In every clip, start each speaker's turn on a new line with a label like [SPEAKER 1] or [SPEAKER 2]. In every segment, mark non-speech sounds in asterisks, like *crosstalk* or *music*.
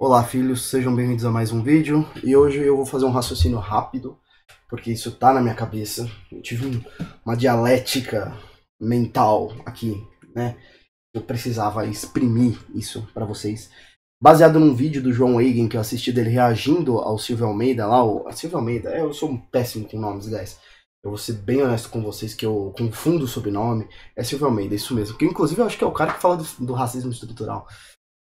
[SPEAKER 1] Olá filhos, sejam bem-vindos a mais um vídeo e hoje eu vou fazer um raciocínio rápido porque isso tá na minha cabeça. Eu tive um, uma dialética mental aqui, né? Eu precisava exprimir isso para vocês. Baseado num vídeo do João Eigen que eu assisti dele reagindo ao Silvio Almeida lá, o Silvio Almeida, é, eu sou um péssimo com nomes, guys. Eu vou ser bem honesto com vocês que eu confundo o sobrenome. É Silvio Almeida, isso mesmo. Que inclusive eu acho que é o cara que fala do, do racismo estrutural.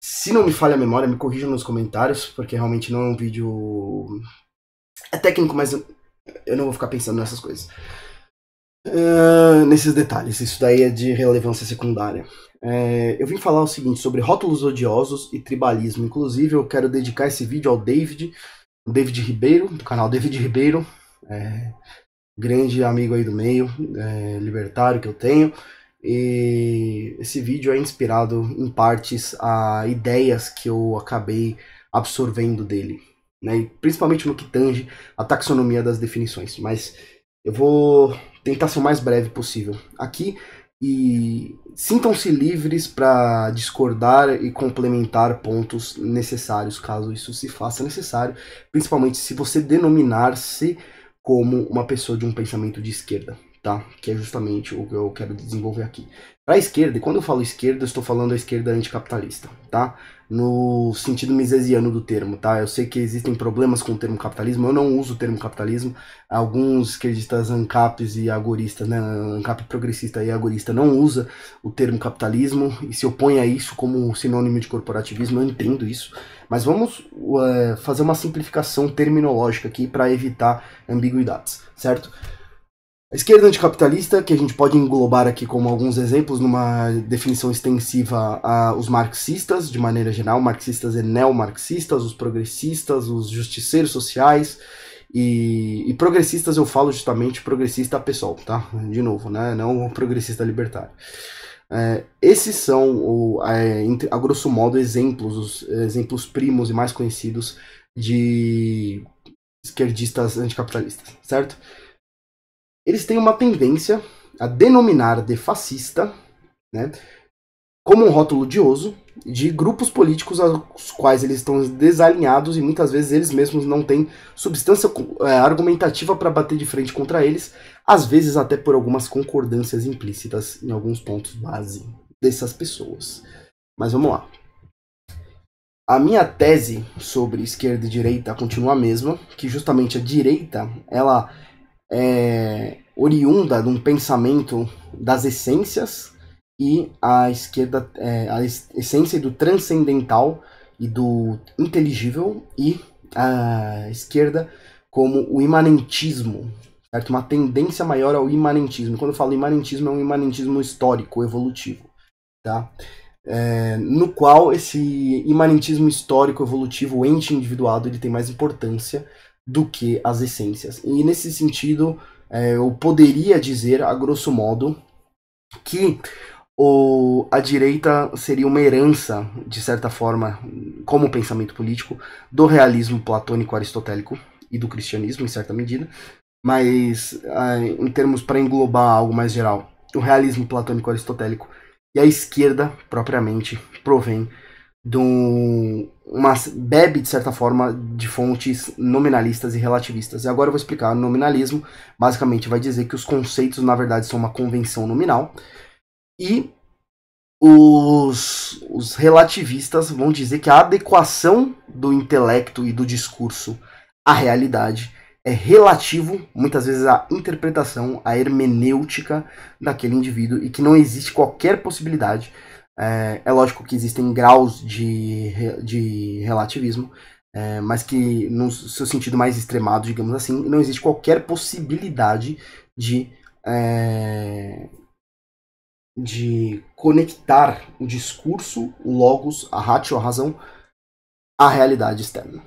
[SPEAKER 1] Se não me falha a memória, me corrijam nos comentários, porque realmente não é um vídeo. É técnico, mas eu não vou ficar pensando nessas coisas. Uh, nesses detalhes, isso daí é de relevância secundária. É, eu vim falar o seguinte sobre rótulos odiosos e tribalismo. Inclusive, eu quero dedicar esse vídeo ao David, David Ribeiro, do canal David Ribeiro, é, grande amigo aí do meio, é, libertário que eu tenho. E esse vídeo é inspirado em partes a ideias que eu acabei absorvendo dele, né? principalmente no que tange a taxonomia das definições. Mas eu vou tentar ser o mais breve possível aqui e sintam-se livres para discordar e complementar pontos necessários, caso isso se faça necessário, principalmente se você denominar-se como uma pessoa de um pensamento de esquerda tá? Que é justamente o que eu quero desenvolver aqui. Para a esquerda, e quando eu falo esquerda, eu estou falando a esquerda anticapitalista, tá? No sentido misesiano do termo, tá? Eu sei que existem problemas com o termo capitalismo, eu não uso o termo capitalismo. Alguns esquerdistas ANCAPs e agoristas, né? ANCAP progressista e agorista não usa o termo capitalismo e se opõe a isso como sinônimo de corporativismo, eu entendo isso. Mas vamos uh, fazer uma simplificação terminológica aqui para evitar ambiguidades, certo? A esquerda anticapitalista, que a gente pode englobar aqui como alguns exemplos numa definição extensiva a os marxistas, de maneira geral, marxistas e neomarxistas, os progressistas, os justiceiros sociais, e, e, progressistas eu falo justamente progressista pessoal, tá? De novo, né? Não progressista libertário. É, esses são, o, é, a grosso modo, exemplos, os exemplos primos e mais conhecidos de esquerdistas anticapitalistas, certo? Eles têm uma tendência a denominar de fascista, né, como um rótulo odioso de grupos políticos aos quais eles estão desalinhados e muitas vezes eles mesmos não têm substância é, argumentativa para bater de frente contra eles, às vezes até por algumas concordâncias implícitas em alguns pontos base dessas pessoas. Mas vamos lá. A minha tese sobre esquerda e direita continua a mesma, que justamente a direita, ela é, oriunda de um pensamento das essências e a esquerda, é, a essência do transcendental e do inteligível e a esquerda como o imanentismo, certo? Uma tendência maior ao imanentismo. Quando eu falo imanentismo, é um imanentismo histórico, evolutivo, tá? É, no qual esse imanentismo histórico, evolutivo, ente-individuado, ele tem mais importância do que as essências. E nesse sentido, é, eu poderia dizer, a grosso modo, que o, a direita seria uma herança, de certa forma, como pensamento político, do realismo platônico aristotélico e do cristianismo, em certa medida, mas é, em termos para englobar algo mais geral, o realismo platônico aristotélico e a esquerda, propriamente, provém de um, uma, bebe, de certa forma, de fontes nominalistas e relativistas. E agora eu vou explicar. O nominalismo basicamente vai dizer que os conceitos, na verdade, são uma convenção nominal. E os, os relativistas vão dizer que a adequação do intelecto e do discurso à realidade é relativo, muitas vezes, à interpretação, à hermenêutica daquele indivíduo e que não existe qualquer possibilidade é, é lógico que existem graus de, de relativismo, é, mas que, no seu sentido mais extremado, digamos assim, não existe qualquer possibilidade de, é, de conectar o discurso, o logos, a ratio, a razão, à realidade externa.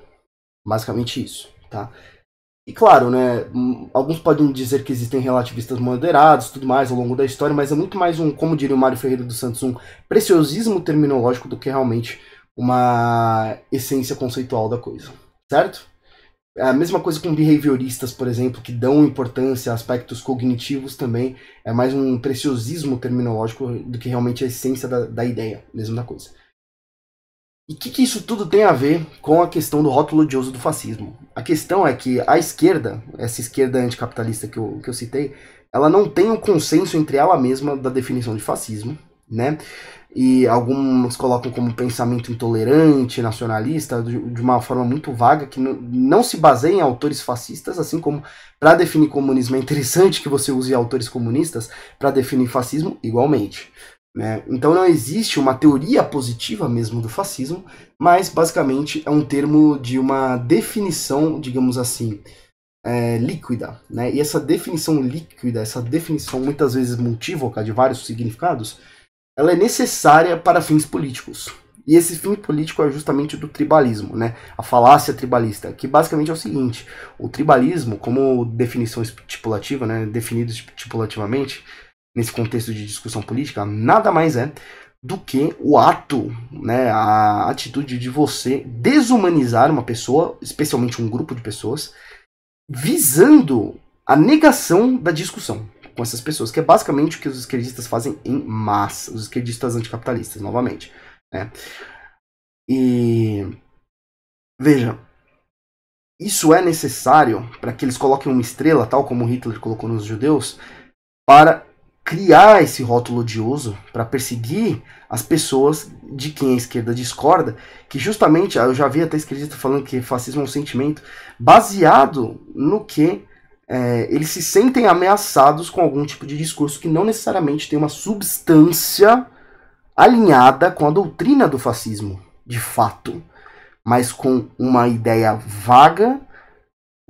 [SPEAKER 1] Basicamente isso, tá? E claro, né, alguns podem dizer que existem relativistas moderados tudo mais ao longo da história, mas é muito mais um, como diria o Mário Ferreira dos Santos, um preciosismo terminológico do que realmente uma essência conceitual da coisa, certo? A mesma coisa com behavioristas, por exemplo, que dão importância a aspectos cognitivos também, é mais um preciosismo terminológico do que realmente a essência da, da ideia mesmo da coisa. E o que, que, isso tudo tem a ver com a questão do rótulo de uso do fascismo? A questão é que a esquerda, essa esquerda anticapitalista que eu, que eu citei, ela não tem um consenso entre ela mesma da definição de fascismo, né? E alguns colocam como pensamento intolerante, nacionalista, de, uma forma muito vaga, que não se baseia em autores fascistas, assim como para definir comunismo é interessante que você use autores comunistas para definir fascismo igualmente. Né? Então não existe uma teoria positiva mesmo do fascismo, mas basicamente é um termo de uma definição, digamos assim, é, líquida. Né? E essa definição líquida, essa definição muitas vezes multívoca de vários significados, ela é necessária para fins políticos. E esse fim político é justamente do tribalismo, né? A falácia tribalista, que basicamente é o seguinte: o tribalismo, como definição estipulativa, né, definido estipulativamente, nesse contexto de discussão política, nada mais é do que o ato, né, a atitude de você desumanizar uma pessoa, especialmente um grupo de pessoas, visando a negação da discussão com essas pessoas, que é basicamente o que os esquerdistas fazem em massa, os esquerdistas anticapitalistas, novamente. Né? E veja, isso é necessário para que eles coloquem uma estrela, tal como Hitler colocou nos judeus, para criar esse rótulo odioso para perseguir as pessoas de quem a esquerda discorda, que justamente, eu já vi até esquerdista falando que fascismo é um sentimento baseado no que é, eles se sentem ameaçados com algum tipo de discurso que não necessariamente tem uma substância alinhada com a doutrina do fascismo, de fato, mas com uma ideia vaga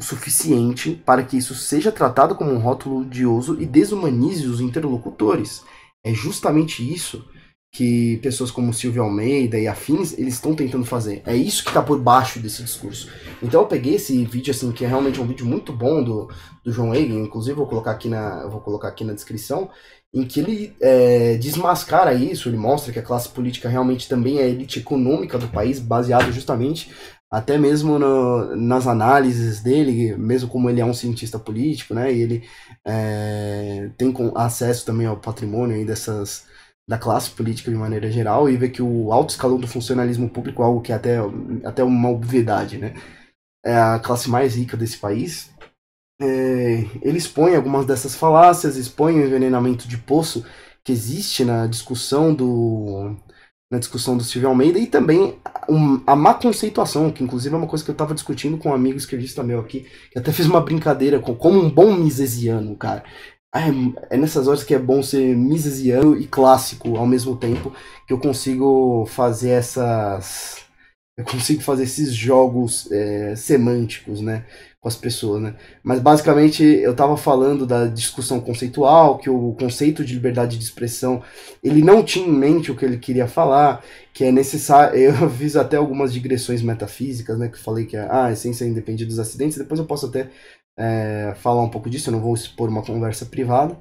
[SPEAKER 1] o suficiente para que isso seja tratado como um rótulo odioso e desumanize os interlocutores. É justamente isso que pessoas como Silvio Almeida e afins, eles estão tentando fazer. É isso que está por baixo desse discurso. Então eu peguei esse vídeo, assim, que é realmente um vídeo muito bom do, do João Eigen, inclusive vou colocar aqui na, vou colocar aqui na descrição, em que ele é, desmascara isso, ele mostra que a classe política realmente também é a elite econômica do país, baseado justamente até mesmo no, nas análises dele, mesmo como ele é um cientista político, né, e ele é, tem acesso também ao patrimônio aí dessas da classe política de maneira geral e ver que o alto escalão do funcionalismo público é algo que é até, até uma obviedade, né? É a classe mais rica desse país. É, ele expõe algumas dessas falácias, expõe o envenenamento de poço que existe na discussão do na discussão do Silvio Almeida e também um, a má conceituação, que inclusive é uma coisa que eu estava discutindo com um amigo esquerdista meu aqui, que até fez uma brincadeira com como um bom misesiano, cara. É, é nessas horas que é bom ser misesiano e clássico ao mesmo tempo que eu consigo fazer essas. Eu consigo fazer esses jogos é, semânticos, né? Com as pessoas, né? Mas basicamente eu estava falando da discussão conceitual, que o conceito de liberdade de expressão ele não tinha em mente o que ele queria falar, que é necessário. *laughs* Eu fiz até algumas digressões metafísicas, né? Que falei que ah, a essência independe dos acidentes. Depois eu posso até é, falar um pouco disso, eu não vou expor uma conversa privada.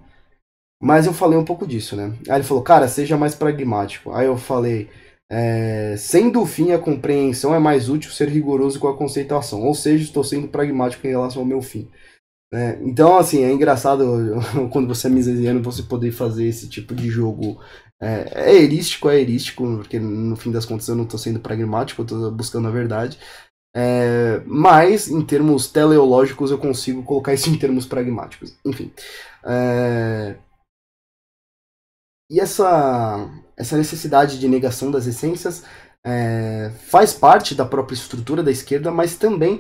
[SPEAKER 1] Mas eu falei um pouco disso, né? Aí ele falou, cara, seja mais pragmático. Aí eu falei, é, sendo o fim a compreensão, é mais útil ser rigoroso com a conceituação. Ou seja, estou sendo pragmático em relação ao meu fim. É, então, assim, é engraçado *laughs* quando você é misesiano você poder fazer esse tipo de jogo. É, é erístico, é erístico, porque no fim das contas eu não estou sendo pragmático, eu estou buscando a verdade. É, mas, em termos teleológicos, eu consigo colocar isso em termos pragmáticos. Enfim. É, e essa, essa necessidade de negação das essências é, faz parte da própria estrutura da esquerda, mas também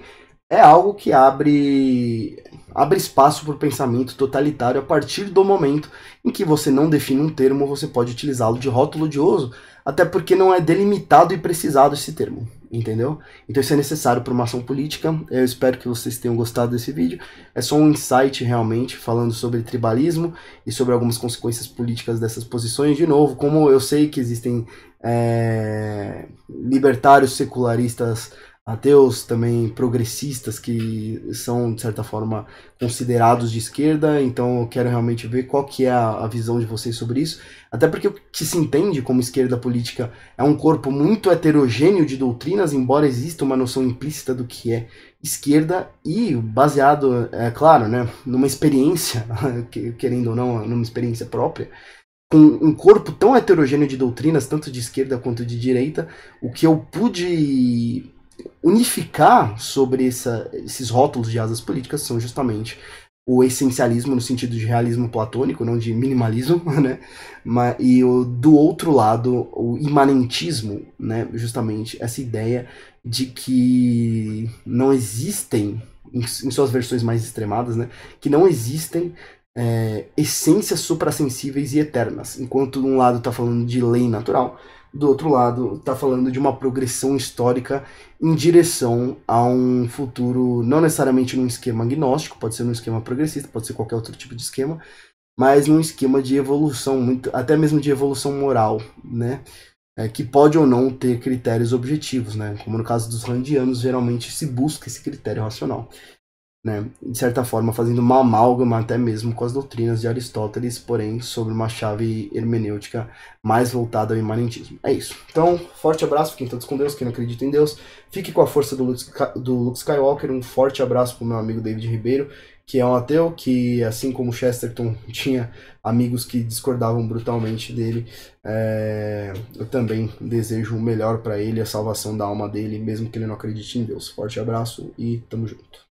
[SPEAKER 1] é algo que abre, abre espaço para o pensamento totalitário a partir do momento em que você não define um termo, você pode utilizá-lo de rótulo odioso, até porque não é delimitado e precisado esse termo entendeu? Então isso é necessário para uma ação política. Eu espero que vocês tenham gostado desse vídeo. É só um insight realmente falando sobre tribalismo e sobre algumas consequências políticas dessas posições. De novo, como eu sei que existem é, libertários secularistas ateus, também progressistas que são de certa forma considerados de esquerda, então eu quero realmente ver qual que é a, a, visão de vocês sobre isso, até porque o que se entende como esquerda política é um corpo muito heterogêneo de doutrinas, embora exista uma noção implícita do que é esquerda e baseado, é claro, né, numa experiência, *laughs* querendo ou não, numa experiência própria, com um corpo tão heterogêneo de doutrinas, tanto de esquerda quanto de direita, o que eu pude unificar sobre essa, esses rótulos de asas políticas são justamente o essencialismo no sentido de realismo platônico, não de minimalismo, *laughs* né? Mas, e o, do outro lado, o imanentismo, né? Justamente essa ideia de que não existem, em, em suas versões mais extremadas, né? Que não existem é, essências suprassensíveis e eternas. Enquanto um lado está falando de lei natural, do outro lado está falando de uma progressão histórica em direção a um futuro, não necessariamente num esquema agnóstico, pode ser num esquema progressista, pode ser qualquer outro tipo de esquema, mas num esquema de evolução, muito, até mesmo de evolução moral, né? É, que pode ou não ter critérios objetivos, né? Como no caso dos randianos, geralmente se busca esse critério racional né, de certa forma fazendo uma amálgama até mesmo com as doutrinas de Aristóteles, porém sobre uma chave hermenêutica mais voltada ao imanentismo. É isso. Então, forte abraço, quem todos com Deus, quem não acredita em Deus, fique com a força do Luke, do Luke Skywalker, um forte abraço para o meu amigo David Ribeiro, que é um ateu, que assim como Chesterton *laughs* tinha amigos que discordavam brutalmente dele, é, eu também desejo o melhor para ele, a salvação da alma dele, mesmo que ele não acredite em Deus. Forte abraço e tamo junto.